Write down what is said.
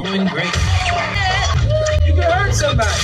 one great. you can hurt somebody.